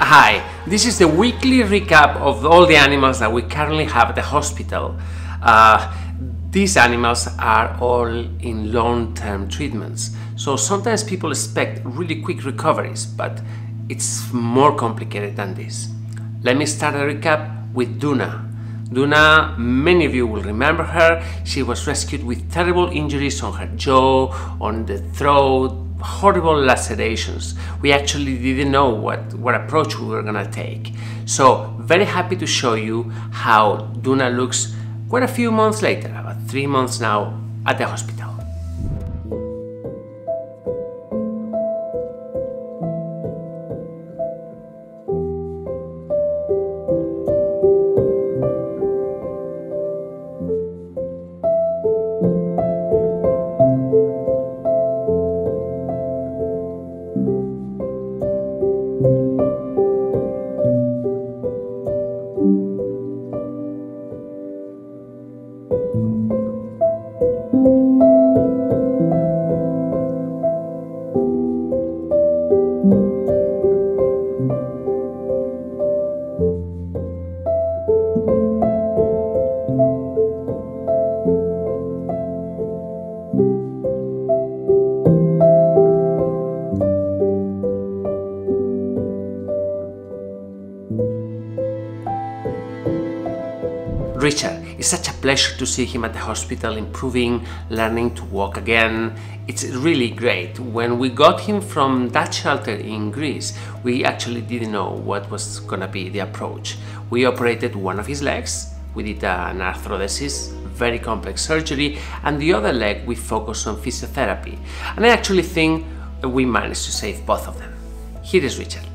Hi, this is the weekly recap of all the animals that we currently have at the hospital. Uh, these animals are all in long-term treatments, so sometimes people expect really quick recoveries, but it's more complicated than this. Let me start a recap with Duna. Duna, many of you will remember her. She was rescued with terrible injuries on her jaw, on the throat, horrible lacerations. We actually didn't know what, what approach we were gonna take. So very happy to show you how Duna looks quite a few months later, about three months now at the hospital. Pleasure to see him at the hospital improving, learning to walk again. It's really great. When we got him from that shelter in Greece, we actually didn't know what was gonna be the approach. We operated one of his legs, we did an arthrodesis, very complex surgery, and the other leg we focused on physiotherapy. And I actually think we managed to save both of them. Here is Richard.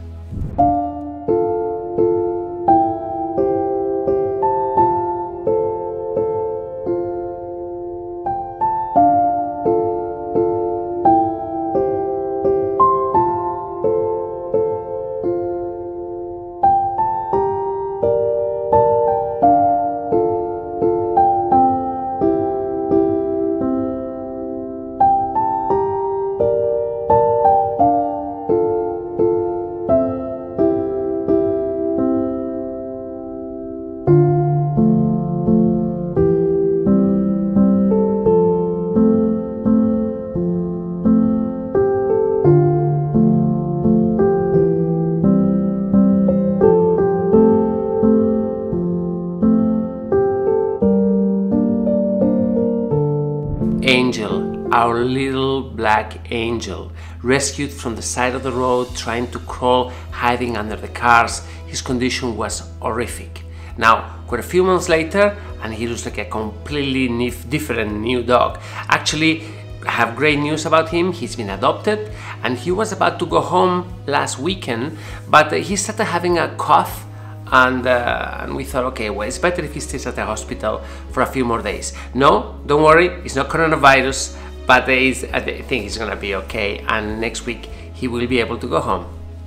Our little black angel, rescued from the side of the road, trying to crawl, hiding under the cars. His condition was horrific. Now, quite a few months later, and he looks like a completely different new dog. Actually, I have great news about him. He's been adopted, and he was about to go home last weekend, but he started having a cough and, uh, and we thought, okay, well, it's better if he stays at the hospital for a few more days. No, don't worry, it's not coronavirus, but I think he's gonna be okay, and next week he will be able to go home.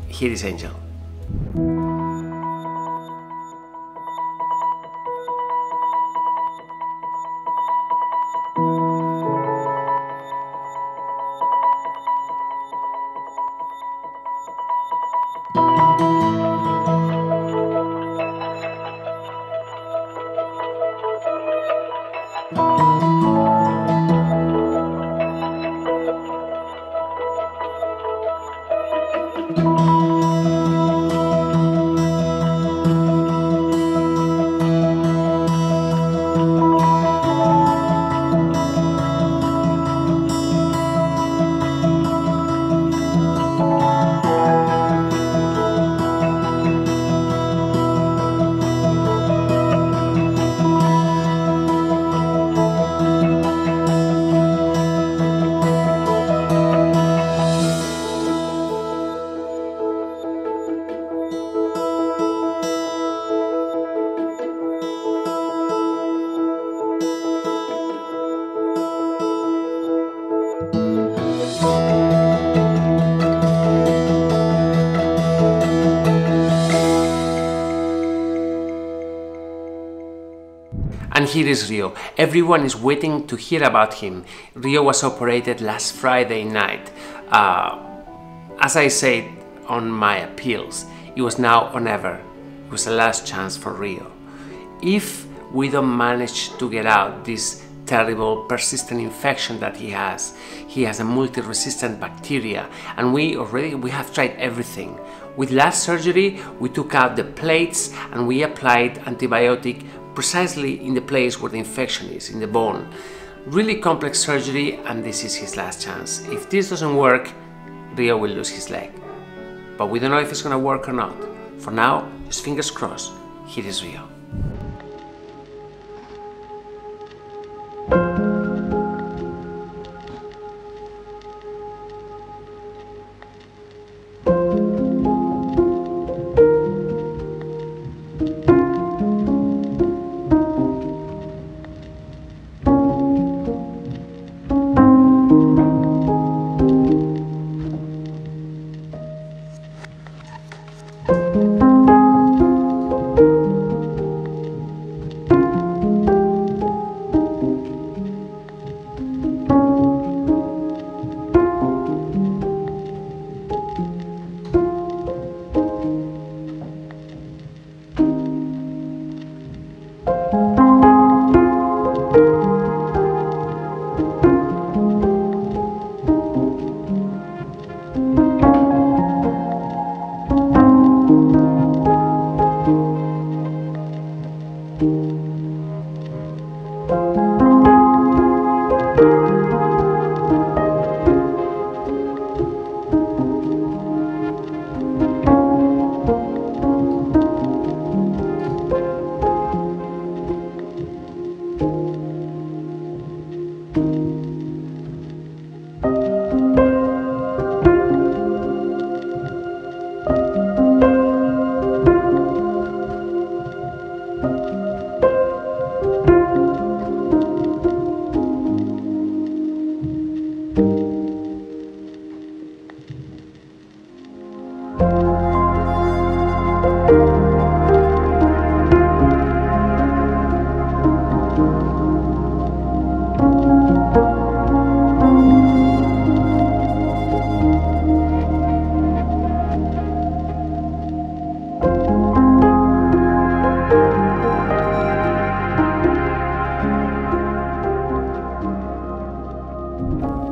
Here is Angel. Is Rio. Everyone is waiting to hear about him. Rio was operated last Friday night. Uh, as I said on my appeals, it was now or never. It was the last chance for Rio. If we don't manage to get out this terrible persistent infection that he has, he has a multi-resistant bacteria and we already we have tried everything. With last surgery, we took out the plates and we applied antibiotic precisely in the place where the infection is, in the bone. Really complex surgery and this is his last chance. If this doesn't work, Rio will lose his leg. But we don't know if it's gonna work or not. For now, just fingers crossed, here is Rio.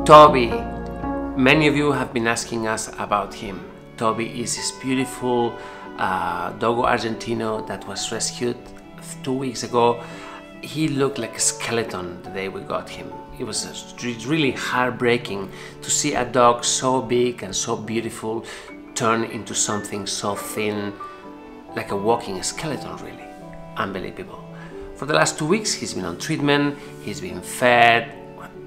Toby. Many of you have been asking us about him. Toby is this beautiful uh, Dogo Argentino that was rescued two weeks ago. He looked like a skeleton the day we got him. It was really heartbreaking to see a dog so big and so beautiful turn into something so thin, like a walking skeleton really. Unbelievable. For the last two weeks he's been on treatment, he's been fed,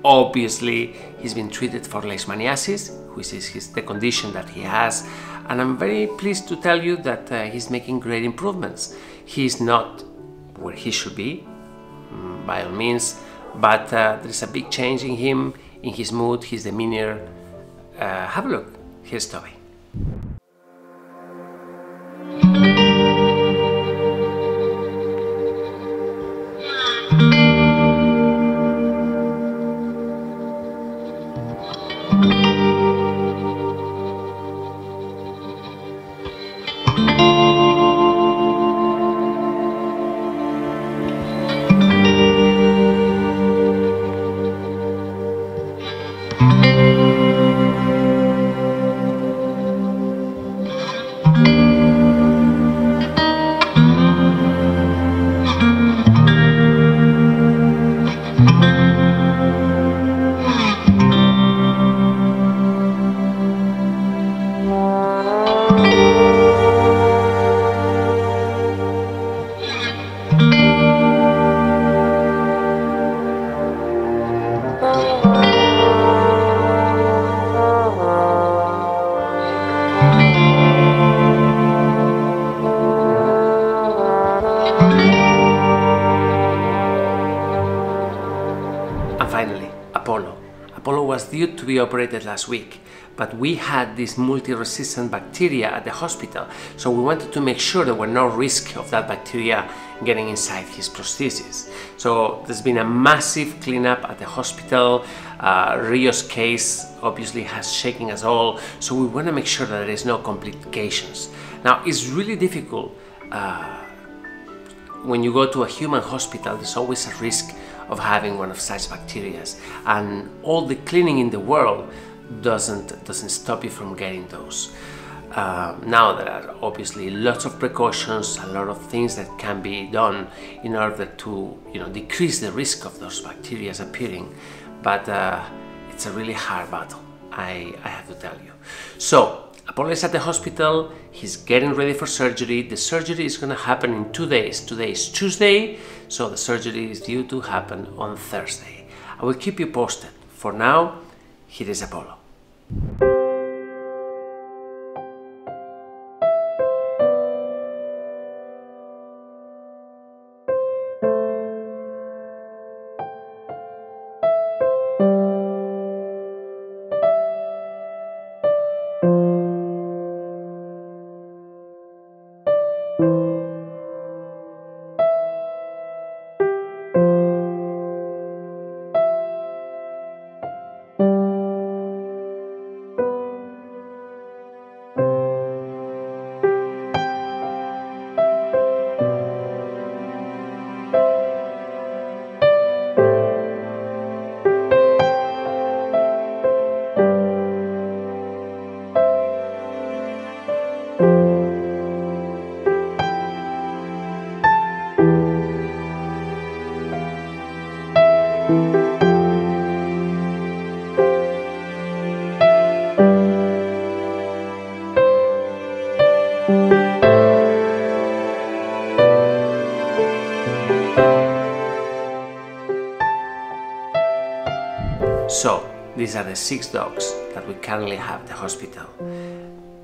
Obviously, he's been treated for leishmaniasis, which is his, the condition that he has, and I'm very pleased to tell you that uh, he's making great improvements. He's not where he should be, mm, by all means, but uh, there's a big change in him, in his mood, his demeanor. Uh, have a look. Here's Toby. Be operated last week, but we had this multi-resistant bacteria at the hospital, so we wanted to make sure there were no risk of that bacteria getting inside his prosthesis. So there's been a massive cleanup at the hospital. Uh, Rio's case obviously has shaken us all, so we want to make sure that there is no complications. Now, it's really difficult uh, when you go to a human hospital, there's always a risk of having one of such bacteria, and all the cleaning in the world doesn't doesn't stop you from getting those. Uh, now there are obviously lots of precautions, a lot of things that can be done in order to you know decrease the risk of those bacteria appearing, but uh, it's a really hard battle. I, I have to tell you. So Apollo is at the hospital, he's getting ready for surgery. The surgery is going to happen in two days. Today is Tuesday, so the surgery is due to happen on Thursday. I will keep you posted. For now, here is Apollo. These are the six dogs that we currently have at the hospital.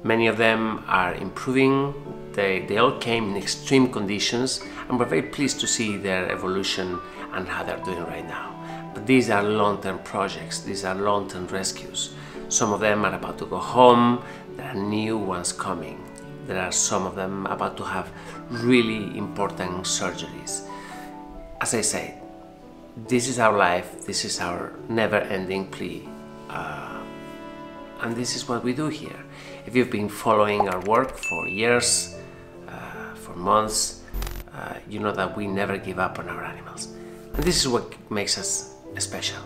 Many of them are improving, they, they all came in extreme conditions, and we're very pleased to see their evolution and how they're doing right now. But these are long term projects, these are long term rescues. Some of them are about to go home, there are new ones coming. There are some of them about to have really important surgeries. As I said, this is our life, this is our never ending plea. Uh, and this is what we do here. If you've been following our work for years, uh, for months, uh, you know that we never give up on our animals. And this is what makes us special.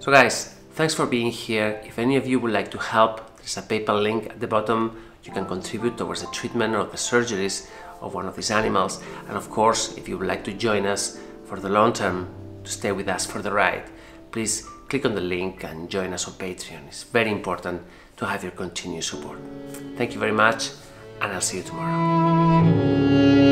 So, guys, thanks for being here. If any of you would like to help, there's a PayPal link at the bottom. You can contribute towards the treatment or the surgeries of one of these animals. And of course, if you would like to join us for the long term, to stay with us for the ride, please click on the link and join us on Patreon. It's very important to have your continued support. Thank you very much, and I'll see you tomorrow.